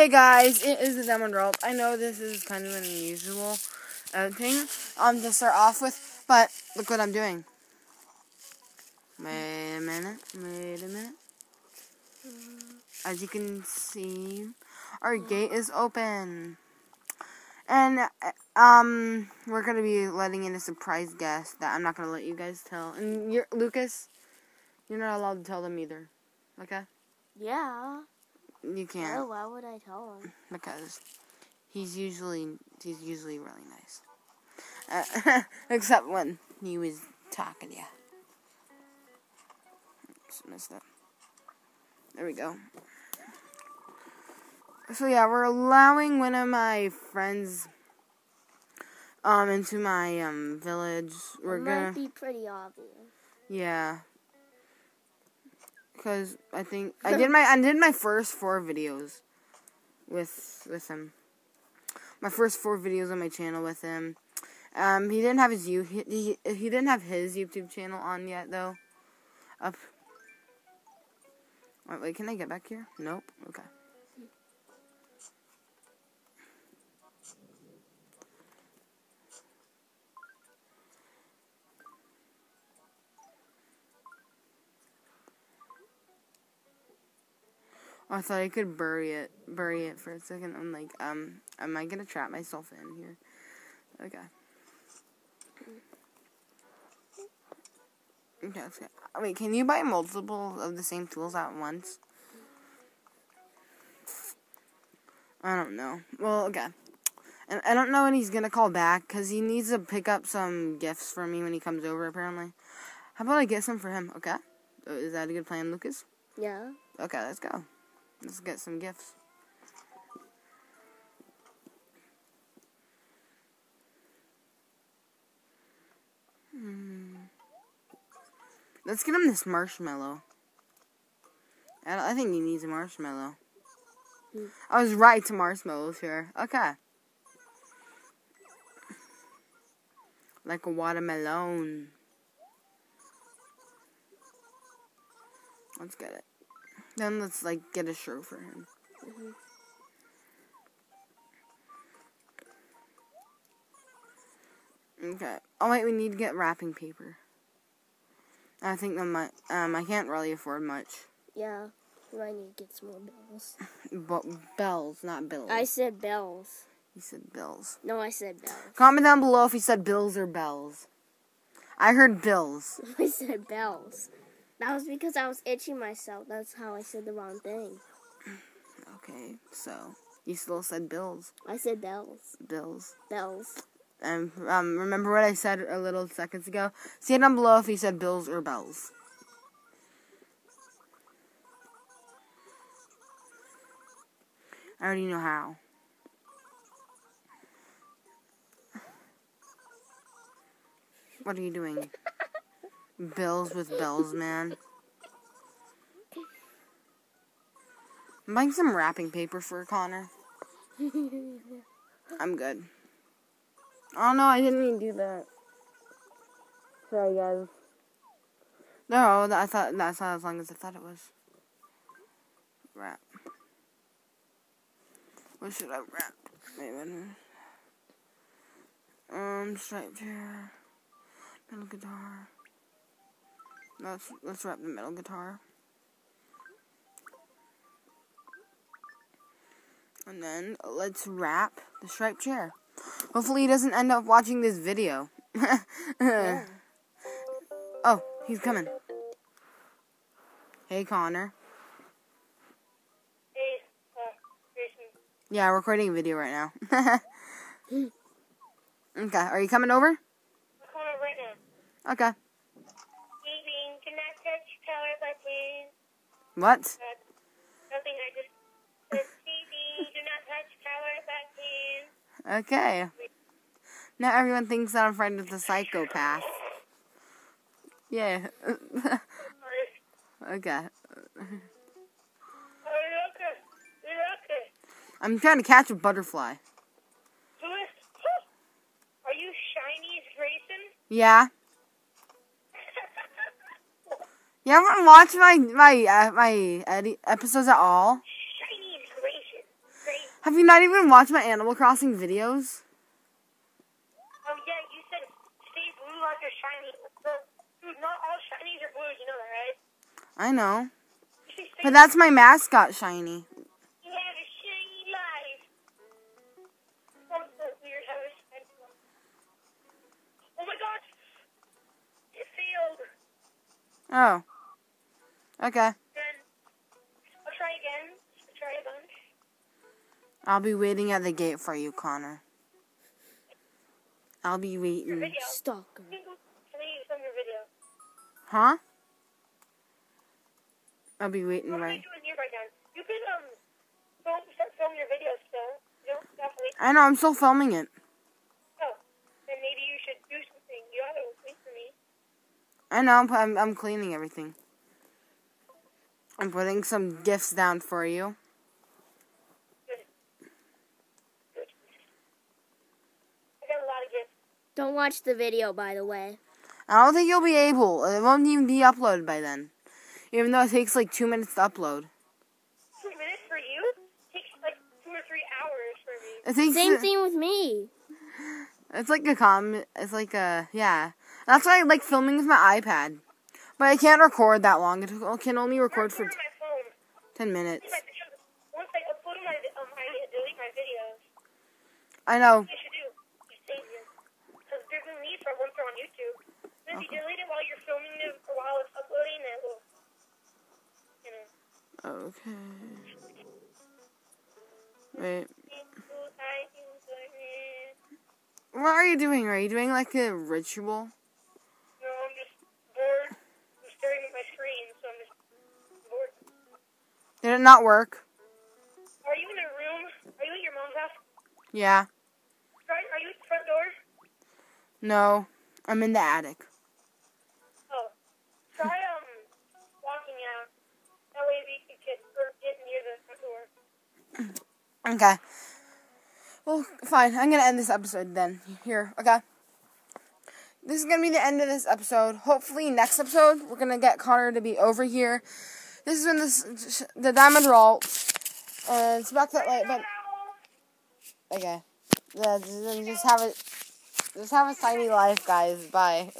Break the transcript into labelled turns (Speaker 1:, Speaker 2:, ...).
Speaker 1: Hey guys, it is the Diamond Ralts. I know this is kind of an unusual uh, thing um, to start off with, but look what I'm doing. Wait a minute, wait a minute. As you can see, our gate is open. And, uh, um, we're gonna be letting in a surprise guest that I'm not gonna let you guys tell. And you're, Lucas, you're not allowed to tell them either. Okay?
Speaker 2: Yeah.
Speaker 1: You can't.
Speaker 2: Oh, why would I tell him?
Speaker 1: because he's usually he's usually really nice, uh, except when he was talking to you. Just missed it. There we go. So yeah, we're allowing one of my friends um into my um village. We're
Speaker 2: it
Speaker 1: gonna
Speaker 2: be pretty obvious.
Speaker 1: yeah. Cause I think I did my I did my first four videos with with him. My first four videos on my channel with him. Um, he didn't have his you he, he, he didn't have his YouTube channel on yet though. Up. Wait, wait, can I get back here? Nope. Okay. I thought I could bury it, bury it for a second. I'm like, um, am I gonna trap myself in here? Okay. Okay, let's. Wait, can you buy multiple of the same tools at once? I don't know. Well, okay. And I don't know when he's gonna call back because he needs to pick up some gifts for me when he comes over. Apparently. How about I get some for him? Okay. Uh, Is that a good plan, Lucas?
Speaker 2: Yeah.
Speaker 1: Okay, let's go. Let's get some gifts. Hmm. Let's get him this marshmallow. I, I think he needs a marshmallow.
Speaker 2: Hmm.
Speaker 1: I was right to marshmallows here. Okay. Like a watermelon. Let's get it. Then let's like get a shirt for him.
Speaker 2: Mhm.
Speaker 1: Okay. Oh wait, we need to get wrapping paper. I think might. Um, I can't really afford much.
Speaker 2: Yeah. We might need to get some more bells.
Speaker 1: But bells, not bills.
Speaker 2: I said bells.
Speaker 1: He said bills.
Speaker 2: No, I said bells.
Speaker 1: Comment down below if he said bills or bells. I heard bills.
Speaker 2: I said bells. That was because I was itching myself. That's how I said the wrong thing.
Speaker 1: Okay, so you still said bills.
Speaker 2: I said bells.
Speaker 1: Bills.
Speaker 2: Bells.
Speaker 1: And um, remember what I said a little seconds ago? See it down below if you said bills or bells. I already know how. What are you doing? Bills with bells, man. I'm buying some wrapping paper for Connor. I'm good. Oh no, I didn't mean to do that. Sorry, guys. No, I thought that's not as long as I thought it was. Wrap. What should I wrap? Wait. Um, striped hair, metal guitar. Let's let's wrap the metal guitar. And then let's wrap the striped chair. Hopefully he doesn't end up watching this video.
Speaker 2: Yeah.
Speaker 1: Oh, he's coming. Hey, Connor.
Speaker 3: Hey, uh, Jason.
Speaker 1: Yeah, recording a video right now. okay, are you coming over?
Speaker 3: I'm coming over right now.
Speaker 1: Okay.
Speaker 3: Evening, do not touch power buttons.
Speaker 1: What?
Speaker 3: Uh, I just said TV, do not touch power buttons.
Speaker 1: Okay. Now everyone thinks that I'm friends with a psychopath. Yeah. Okay.
Speaker 3: Oh, okay.
Speaker 1: I'm trying to catch a butterfly.
Speaker 3: Are you Shiny's Grayson?
Speaker 1: Yeah. You haven't watched my my uh, my edi- episodes at all?
Speaker 3: Grayson. Grayson.
Speaker 1: Have you not even watched my Animal Crossing videos?
Speaker 3: Oh yeah, you said stay blue like a shiny. Well, dude, not all shinies are blues. You know that, right?
Speaker 1: I know.
Speaker 3: You should stay
Speaker 1: But that's my mascot, Shiny.
Speaker 3: You have a shiny life. That's so weird how it's Oh my gosh! It failed.
Speaker 1: Oh. Okay.
Speaker 3: Then I'll try again. I'll try a bunch.
Speaker 1: I'll be waiting at the gate for you, Connor. I'll be
Speaker 3: Your
Speaker 1: waiting.
Speaker 3: video.
Speaker 2: Stalker.
Speaker 3: Can I use some of your video?
Speaker 1: Huh? I'll be waiting
Speaker 3: What are
Speaker 1: right.
Speaker 3: you doing here right now? You can um film, start filming your videos still. You don't have to wait.
Speaker 1: I know, I'm still filming it.
Speaker 3: Oh, then maybe you should do something. You have to wait for me.
Speaker 1: I know, I'm, I'm, I'm cleaning everything. I'm putting some gifts down for you.
Speaker 3: Good. Good. I got a lot of gifts.
Speaker 2: Don't watch the video, by the way.
Speaker 1: I don't think you'll be able. It won't even be uploaded by then. Even though it takes like two minutes to upload.
Speaker 3: Two minutes for you takes like two or three hours for me.
Speaker 1: It takes.
Speaker 2: Same thing with me.
Speaker 1: It's like a com. It's like a yeah. That's why I like filming with my iPad. But I can't record that long. It can only record for ten minutes.
Speaker 3: Once I upload my, I delete my videos.
Speaker 1: I know.
Speaker 3: You should do. You save them. Because they're gonna need for once they're on YouTube. Then if you delete it while you're filming it or while it's uploading, it will. You know.
Speaker 1: Okay. Wait. What are you doing? Are you doing like a ritual?
Speaker 3: I'm just bored. I'm staring at my screen, so I'm just bored.
Speaker 1: Did it not work?
Speaker 3: Are you in a room? Are you at your mom's house?
Speaker 1: Yeah.
Speaker 3: Right? Are you at the front door?
Speaker 1: No. I'm in the attic.
Speaker 3: Oh. Try um walking out. That way we can get or get near the front door.
Speaker 1: Okay. Well, fine. I'm gonna end this episode then. Here, okay. This is gonna be the end of this episode. Hopefully, next episode we're gonna get Connor to be over here. This is when this the Diamond Ralts, and it's back that light. But okay, yeah, just have it. Just have a tiny life, guys. Bye.